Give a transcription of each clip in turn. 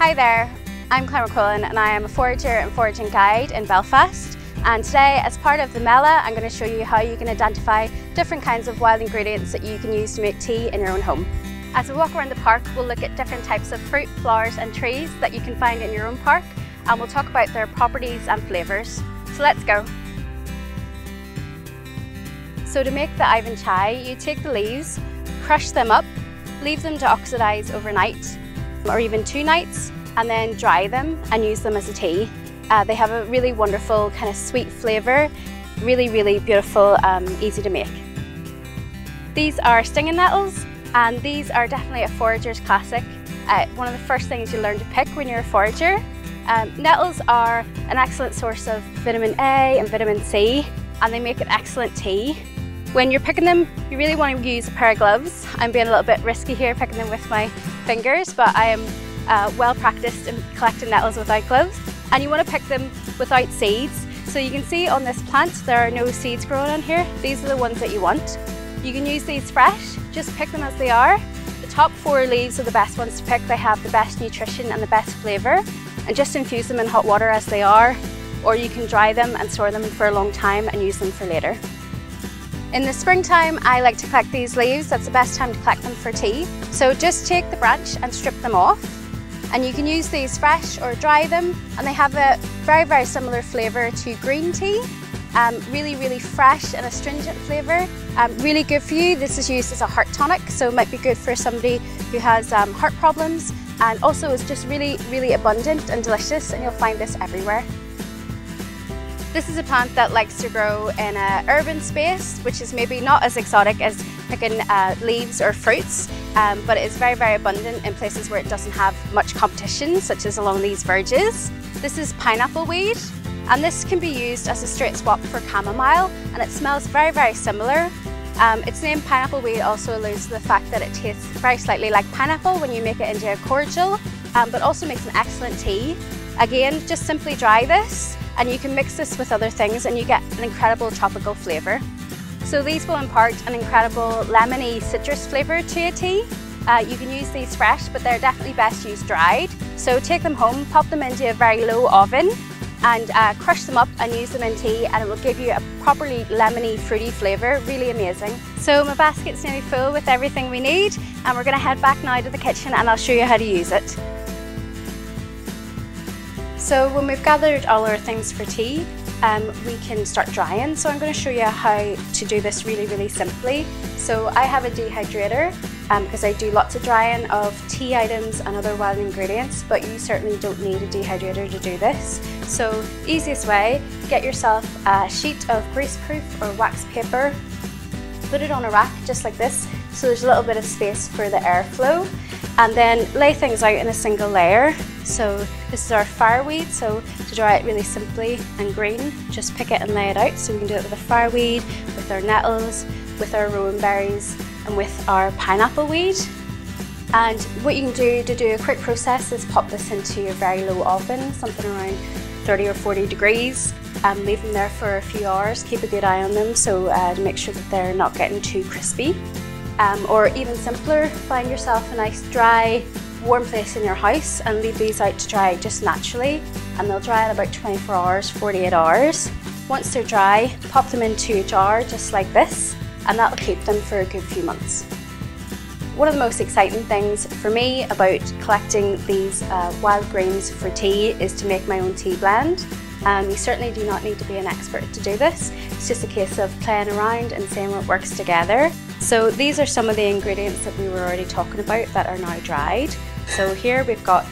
Hi there, I'm Clare McQuillan and I am a forager and foraging guide in Belfast. And today, as part of the Mela, I'm going to show you how you can identify different kinds of wild ingredients that you can use to make tea in your own home. As we walk around the park, we'll look at different types of fruit, flowers and trees that you can find in your own park and we'll talk about their properties and flavours. So let's go. So to make the Ivan chai, you take the leaves, crush them up, leave them to oxidise overnight or even two nights and then dry them and use them as a tea. Uh, they have a really wonderful kind of sweet flavour, really, really beautiful, um, easy to make. These are stinging nettles and these are definitely a forager's classic. Uh, one of the first things you learn to pick when you're a forager. Um, nettles are an excellent source of vitamin A and vitamin C and they make an excellent tea. When you're picking them, you really want to use a pair of gloves. I'm being a little bit risky here picking them with my fingers, but I am uh, well practiced in collecting nettles without gloves. And you want to pick them without seeds. So you can see on this plant, there are no seeds growing on here. These are the ones that you want. You can use these fresh, just pick them as they are. The top four leaves are the best ones to pick. They have the best nutrition and the best flavour. And just infuse them in hot water as they are, or you can dry them and store them for a long time and use them for later. In the springtime, I like to collect these leaves. That's the best time to collect them for tea. So just take the branch and strip them off. And you can use these fresh or dry them. And they have a very, very similar flavour to green tea. Um, really, really fresh and astringent flavour. Um, really good for you. This is used as a heart tonic, so it might be good for somebody who has um, heart problems. And also is just really, really abundant and delicious, and you'll find this everywhere. This is a plant that likes to grow in an urban space, which is maybe not as exotic as picking uh, leaves or fruits, um, but it is very, very abundant in places where it doesn't have much competition, such as along these verges. This is pineapple weed, and this can be used as a straight swap for chamomile, and it smells very, very similar. Um, its name pineapple weed also alludes to the fact that it tastes very slightly like pineapple when you make it into a cordial, um, but also makes an excellent tea. Again, just simply dry this and you can mix this with other things and you get an incredible tropical flavour. So these will impart an incredible lemony citrus flavour to a tea. Uh, you can use these fresh, but they're definitely best used dried. So take them home, pop them into a very low oven and uh, crush them up and use them in tea and it will give you a properly lemony fruity flavour, really amazing. So my basket's nearly full with everything we need and we're going to head back now to the kitchen and I'll show you how to use it. So when we've gathered all our things for tea, um, we can start drying. So I'm going to show you how to do this really, really simply. So I have a dehydrator because um, I do lots of drying of tea items and other wild ingredients, but you certainly don't need a dehydrator to do this. So easiest way, get yourself a sheet of greaseproof or wax paper, put it on a rack just like this, so there's a little bit of space for the airflow, and then lay things out in a single layer. So this is our fireweed, so to dry it really simply and green, just pick it and lay it out. So we can do it with a fireweed, with our nettles, with our rowan berries, and with our pineapple weed. And what you can do to do a quick process is pop this into your very low oven, something around 30 or 40 degrees. and leave them there for a few hours, keep a good eye on them so uh, to make sure that they're not getting too crispy. Um, or even simpler, find yourself a nice dry warm place in your house and leave these out to dry just naturally and they'll dry in about 24 hours, 48 hours. Once they're dry, pop them into a jar just like this and that'll keep them for a good few months. One of the most exciting things for me about collecting these uh, wild greens for tea is to make my own tea blend. Um, you certainly do not need to be an expert to do this. It's just a case of playing around and seeing what works together. So these are some of the ingredients that we were already talking about that are now dried. So here we've got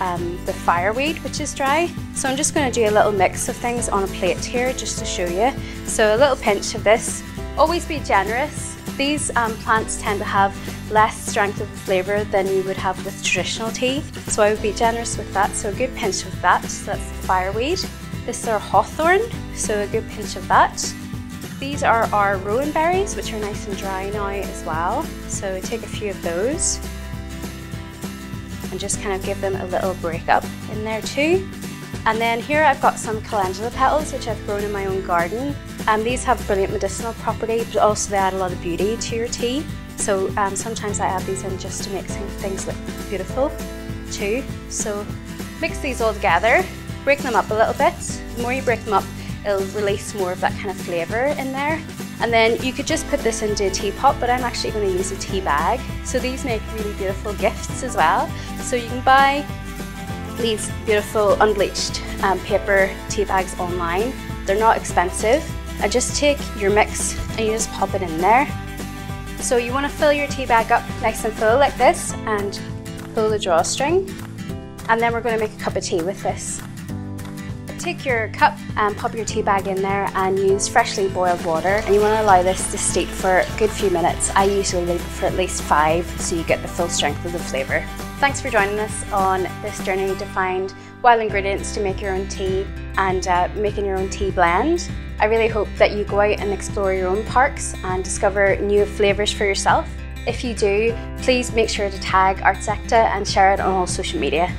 um, the fireweed, which is dry. So I'm just going to do a little mix of things on a plate here just to show you. So a little pinch of this. Always be generous. These um, plants tend to have less strength of flavour than you would have with traditional tea. So I would be generous with that. So a good pinch of that. So that's the fireweed. This is our hawthorn. So a good pinch of that. These are our rowan berries, which are nice and dry now as well. So take a few of those and just kind of give them a little break up in there too. And then here I've got some calendula petals which I've grown in my own garden. And these have brilliant medicinal property, but also they add a lot of beauty to your tea. So um, sometimes I add these in just to make things look beautiful. too. So mix these all together, break them up a little bit. The more you break them up, it'll release more of that kind of flavour in there. And then you could just put this into a teapot, but I'm actually going to use a tea bag. So these make really beautiful gifts as well. So you can buy these beautiful unbleached um, paper tea bags online. They're not expensive. And just take your mix and you just pop it in there. So you want to fill your tea bag up nice and full like this and pull the drawstring. And then we're going to make a cup of tea with this. Take your cup and pop your tea bag in there and use freshly boiled water. And you want to allow this to steep for a good few minutes. I usually leave it for at least five so you get the full strength of the flavour. Thanks for joining us on this journey to find wild ingredients to make your own tea and uh, making your own tea blend. I really hope that you go out and explore your own parks and discover new flavours for yourself. If you do, please make sure to tag ArtsEkta and share it on all social media.